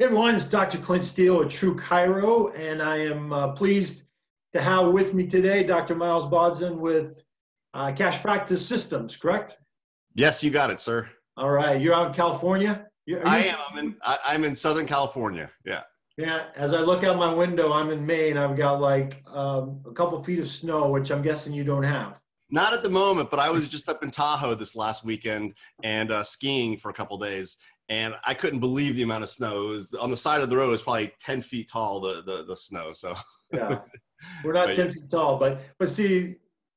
Hey everyone, it's Dr. Clint Steele at True Chiro, and I am uh, pleased to have with me today Dr. Miles Bodzin with uh, Cash Practice Systems, correct? Yes, you got it, sir. All right, you're out in California? You're, I am. I'm in, I, am in Southern California. Yeah. Yeah, as I look out my window, I'm in Maine. I've got like um, a couple feet of snow, which I'm guessing you don't have. Not at the moment, but I was just up in Tahoe this last weekend and uh, skiing for a couple days, and I couldn't believe the amount of snow. It was, on the side of the road, it was probably ten feet tall. The the, the snow. So yeah, we're not but, ten feet tall, but but see,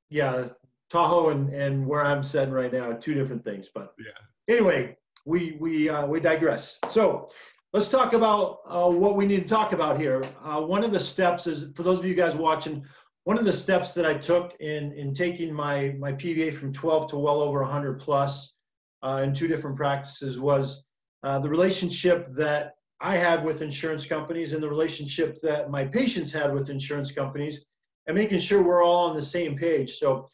yeah, Tahoe and and where I'm sitting right now, two different things. But yeah. Anyway, we we uh, we digress. So let's talk about uh, what we need to talk about here. Uh, one of the steps is for those of you guys watching. One of the steps that I took in in taking my my PVA from 12 to well over 100 plus uh, in two different practices was uh, the relationship that I had with insurance companies and the relationship that my patients had with insurance companies, and making sure we're all on the same page. So,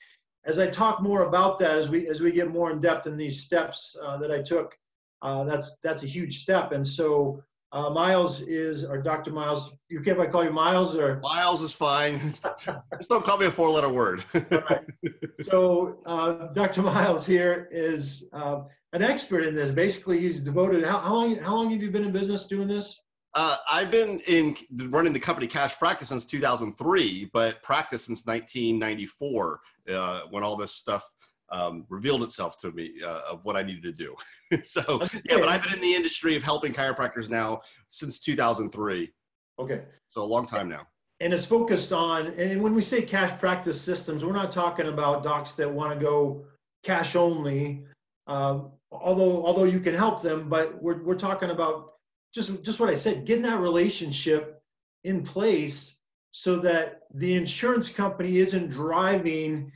as I talk more about that, as we as we get more in depth in these steps uh, that I took, uh, that's that's a huge step. And so, uh, Miles is, or Dr. Miles, you care if I call you Miles or? Miles is fine. Just don't call me a four letter word. right. So, uh, Dr. Miles here is uh, an expert in this. Basically, he's devoted. How, how, long? How long have you been in business doing this? Uh, I've been in running the company Cash Practice since 2003, but practice since 1994 uh, when all this stuff um, revealed itself to me uh, of what I needed to do. so yeah, but I've been in the industry of helping chiropractors now since 2003. Okay. So a long time now. And it's focused on, and when we say cash practice systems, we're not talking about docs that want to go cash only. Um, although although you can help them, but we're we're talking about just just what I said, getting that relationship in place so that the insurance company isn't driving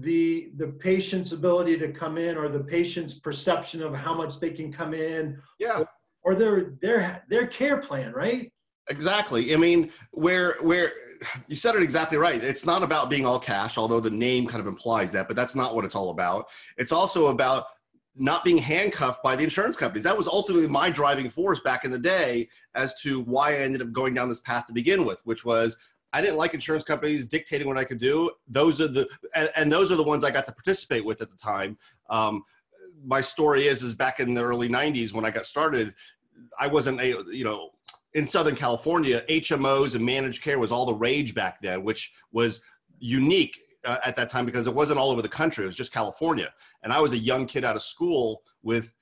the the patient's ability to come in or the patient's perception of how much they can come in. Yeah. Or, or their their their care plan right? Exactly. I mean where where you said it exactly right. It's not about being all cash although the name kind of implies that but that's not what it's all about. It's also about not being handcuffed by the insurance companies. That was ultimately my driving force back in the day as to why I ended up going down this path to begin with, which was I didn't like insurance companies dictating what I could do. Those are the and, and those are the ones I got to participate with at the time. Um, my story is is back in the early '90s when I got started, I wasn't a you know in Southern California, HMOs and managed care was all the rage back then, which was unique uh, at that time because it wasn't all over the country; it was just California. And I was a young kid out of school with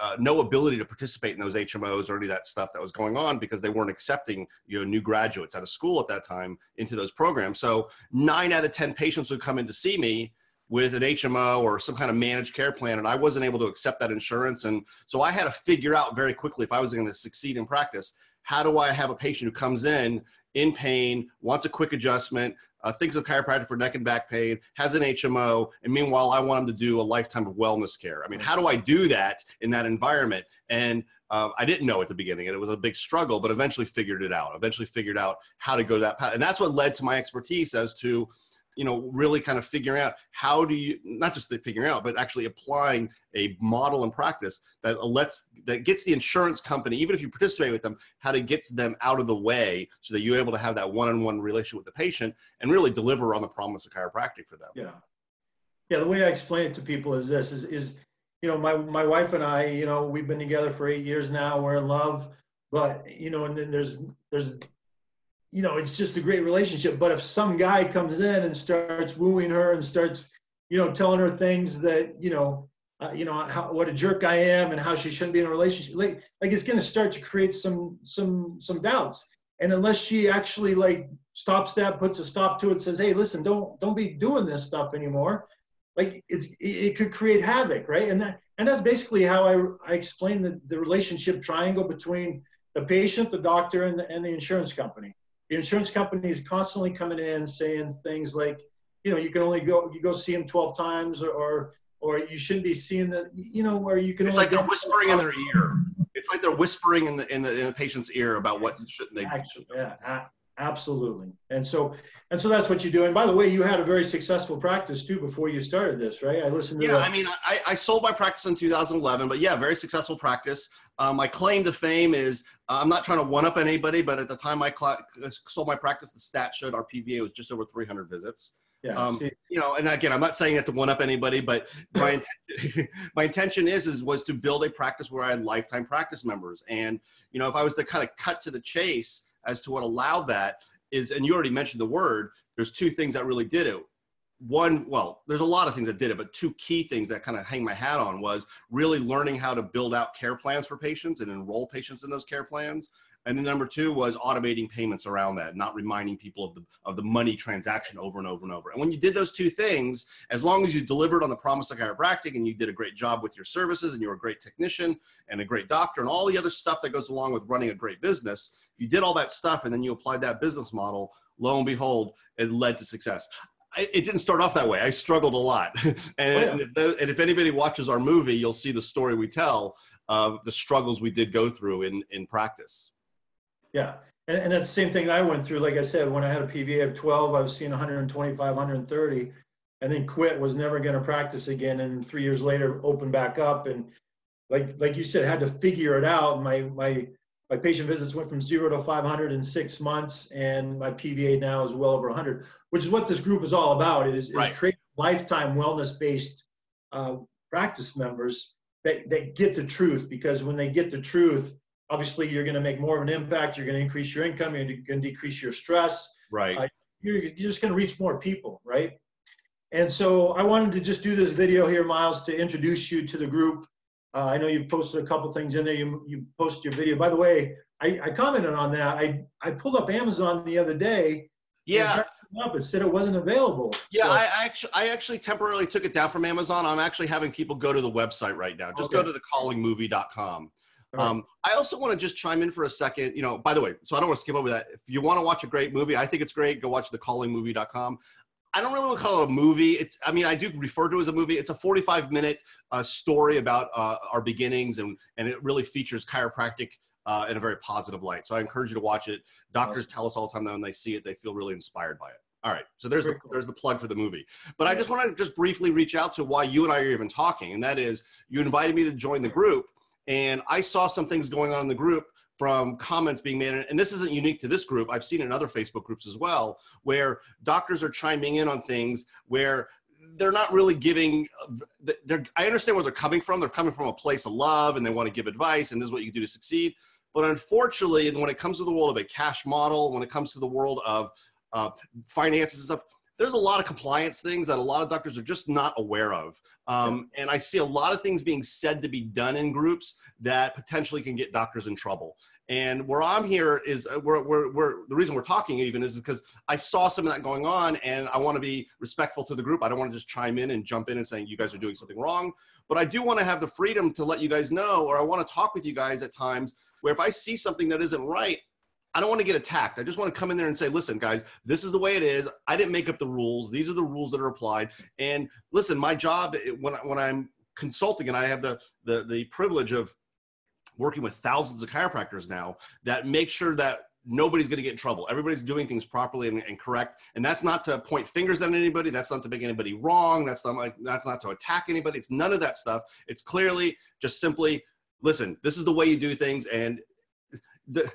uh, no ability to participate in those HMOs or any of that stuff that was going on because they weren't accepting you know new graduates out of school at that time into those programs. So nine out of ten patients would come in to see me with an HMO or some kind of managed care plan, and I wasn't able to accept that insurance. And so I had to figure out very quickly if I was going to succeed in practice, how do I have a patient who comes in in pain, wants a quick adjustment, uh, thinks of chiropractic for neck and back pain, has an HMO, and meanwhile, I want him to do a lifetime of wellness care. I mean, how do I do that in that environment? And uh, I didn't know at the beginning, and it was a big struggle, but eventually figured it out. Eventually figured out how to go that path, and that's what led to my expertise as to you know really kind of figuring out how do you not just figuring out but actually applying a model and practice that lets that gets the insurance company even if you participate with them how to get them out of the way so that you're able to have that one-on-one relationship with the patient and really deliver on the promise of chiropractic for them. Yeah. Yeah the way i explain it to people is this is, is you know my, my wife and i you know we've been together for eight years now we're in love but you know and then there's there's you know, it's just a great relationship. But if some guy comes in and starts wooing her and starts, you know, telling her things that, you know, uh, you know, how, what a jerk I am and how she shouldn't be in a relationship, like, like it's going to start to create some, some, some doubts. And unless she actually like stops that, puts a stop to it, says, Hey, listen, don't, don't be doing this stuff anymore. Like it's, it could create havoc. Right. And that, and that's basically how I, I explain the, the relationship triangle between the patient, the doctor, and the, and the insurance company the insurance company is constantly coming in saying things like, you know, you can only go you go see them 12 times or or, or you shouldn't be seeing the you know where you can it's like they're whispering in their ear. It's like they're whispering in the in the, in the patient's ear about what shouldn't they actually yeah Absolutely. And so, and so that's what you do. And by the way, you had a very successful practice too before you started this, right? I listened to. Yeah, the- I mean, I, I sold my practice in 2011, but yeah, very successful practice. Um, my claim to fame is uh, I'm not trying to one up anybody, but at the time I cl- sold my practice, the stat showed our PVA was just over 300 visits. Yeah, um, you know, and again, I'm not saying that to one up anybody, but my intention, my intention is is was to build a practice where I had lifetime practice members, and you know, if I was to kind of cut to the chase as to what allowed that is, and you already mentioned the word. There's two things that really did it. One, well, there's a lot of things that did it, but two key things that kind of hang my hat on was really learning how to build out care plans for patients and enroll patients in those care plans, and then number two was automating payments around that, not reminding people of the of the money transaction over and over and over. And when you did those two things, as long as you delivered on the promise of chiropractic and you did a great job with your services and you're a great technician and a great doctor and all the other stuff that goes along with running a great business, you did all that stuff and then you applied that business model. Lo and behold, it led to success. I, it didn't start off that way. I struggled a lot. and, oh, yeah. if, and if anybody watches our movie, you'll see the story we tell of the struggles we did go through in, in practice. Yeah. And, and that's the same thing I went through. Like I said, when I had a PVA of 12, I was seeing 125, 130, and then quit, was never going to practice again. And three years later, opened back up. And like like you said, had to figure it out. My my my patient visits went from zero to 500 in six months, and my PVA now is well over 100, which is what this group is all about. Is, is right. create lifetime wellness based uh, practice members that that get the truth because when they get the truth, obviously you're going to make more of an impact. You're going to increase your income. You're going to decrease your stress. Right. Uh, you're, you're just going to reach more people, right? And so I wanted to just do this video here, Miles, to introduce you to the group. Uh, I know you've posted a couple things in there. You, you posted your video. By the way, I, I commented on that. I, I pulled up Amazon the other day. Yeah. Up. It said it wasn't available. Yeah, so. I, I, actually I actually temporarily took it down from Amazon. I'm actually having people go to the website right now. Just okay. go to thecallingmovie.com. Um, I also want to just chime in for a second. You know, by the way, so I don't want to skip over that. If you want to watch a great movie, I think it's great. Go watch thecallingmovie.com. I don't really want to call it a movie. It's, I mean, I do refer to it as a movie. It's a 45 minute uh, story about uh, our beginnings, and and it really features chiropractic uh, in a very positive light. So I encourage you to watch it. Doctors tell us all the time that when they see it, they feel really inspired by it. All right, so there's the, there's the plug for the movie. But I just want to just briefly reach out to why you and I are even talking, and that is you invited me to join the group and I saw some things going on in the group from comments being made, and this isn't unique to this group. I've seen in other Facebook groups as well, where doctors are chiming in on things where they're not really giving. They're, I understand where they're coming from. They're coming from a place of love, and they want to give advice, and this is what you do to succeed. But unfortunately, when it comes to the world of a cash model, when it comes to the world of uh, finances and stuff, there's a lot of compliance things that a lot of doctors are just not aware of. Um, and I see a lot of things being said to be done in groups that potentially can get doctors in trouble. And where I'm here is uh, we're, we're, we're, the reason we're talking even is because I saw some of that going on and I want to be respectful to the group. I don't want to just chime in and jump in and saying you guys are doing something wrong. But I do want to have the freedom to let you guys know, or I want to talk with you guys at times where if I see something that isn't right, I don't want to get attacked. I just want to come in there and say, listen, guys, this is the way it is. I didn't make up the rules. These are the rules that are applied. And listen, my job eh, when when I'm consulting and I have the the the privilege of working with thousands of chiropractors now that make sure that nobody's going to get in trouble. Everybody's doing things properly and, and, correct. And that's not to point fingers at anybody. That's not to make anybody wrong. That's not like, that's not to attack anybody. It's none of that stuff. It's clearly just simply, listen, this is the way you do things. And the,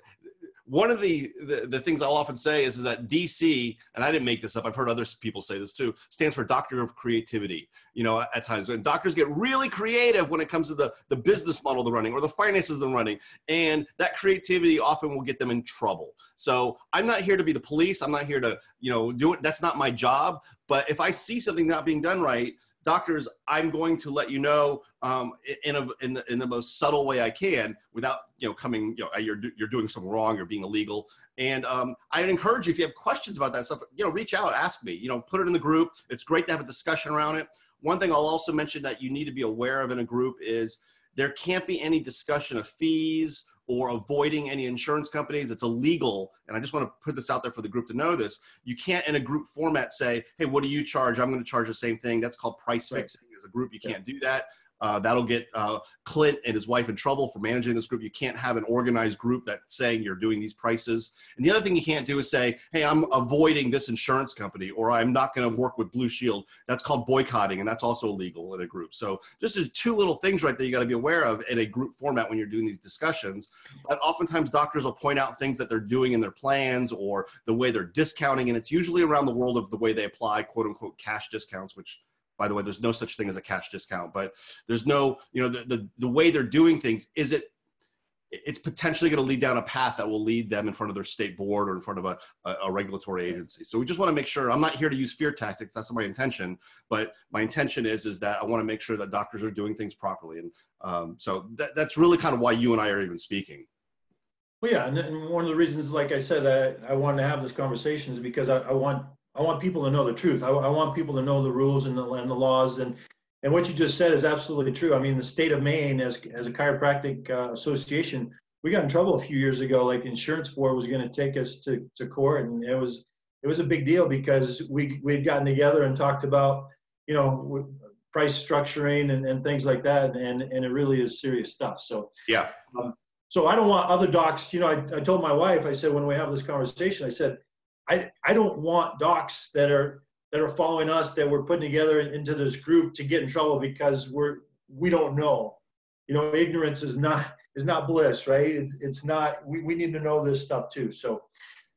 one of the, the, the things I'll often say is, is that DC, and I didn't make this up, I've heard other people say this too, stands for Doctor of Creativity. You know, at times when doctors get really creative when it comes to the, the business model they're running or the finances they're running, and that creativity often will get them in trouble. So I'm not here to be the police. I'm not here to, you know, do it. That's not my job. But if I see something not being done right, doctors, I'm going to let you know um, in, a, in, the, in the most subtle way I can without, you know, coming, you know, you're, you're doing something wrong, you're being illegal. And um, I'd encourage you, if you have questions about that stuff, you know, reach out, ask me, you know, put it in the group. It's great to have a discussion around it. One thing I'll also mention that you need to be aware of in a group is there can't be any discussion of fees or avoiding any insurance companies. It's illegal. And I just want to put this out there for the group to know this. You can't, in a group format, say, hey, what do you charge? I'm going to charge the same thing. That's called price fixing. As a group, you can't do that. Uh, that'll get uh, Clint and his wife in trouble for managing this group. You can't have an organized group that's saying you're doing these prices. And the other thing you can't do is say, hey, I'm avoiding this insurance company or I'm not going to work with Blue Shield. That's called boycotting, and that's also illegal in a group. So just as two little things right there you got to be aware of in a group format when you're doing these discussions. But oftentimes doctors will point out things that they're doing in their plans or the way they're discounting, and it's usually around the world of the way they apply quote unquote cash discounts, which by the way, there's no such thing as a cash discount, but there's no, you know, the, the, the way they're doing things, is it, it's potentially going to lead down a path that will lead them in front of their state board or in front of a, a, a regulatory agency. So we just want to make sure, I'm not here to use fear tactics. That's not my intention, but my intention is, is that I want to make sure that doctors are doing things properly. And um, so that, that's really kind of why you and I are even speaking. Well, yeah, and, and one of the reasons, like I said, I, I wanted to have this conversation is because I, I want I want people to know the truth. I, I want people to know the rules and the, and the laws. And, and what you just said is absolutely true. I mean, the state of Maine, as, as a chiropractic uh, association, we got in trouble a few years ago. Like insurance board was going to take us to, to court, and it was it was a big deal because we we had gotten together and talked about you know price structuring and, and things like that, and and it really is serious stuff. So yeah. Um, so I don't want other docs. You know, I, I told my wife. I said when we have this conversation, I said I, I don't want docs that are that are following us that we're putting together into this group to get in trouble because we're we don't know. You know, ignorance is not is not bliss, right? It, it's not. We, we need to know this stuff too. So,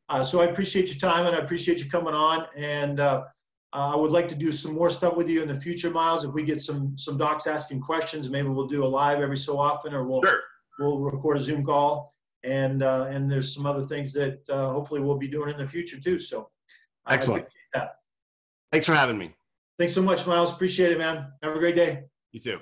uh, so I appreciate your time and I appreciate you coming on. And uh, uh, I would like to do some more stuff with you in the future, Miles. If we get some some docs asking questions, maybe we'll do a live every so often, or we'll sure. we'll record a Zoom call and uh, and there's some other things that uh, hopefully we'll be doing in the future too. So excellent. Thanks for having me. Thanks so much, Miles. Appreciate it, man. Have a great day. You too.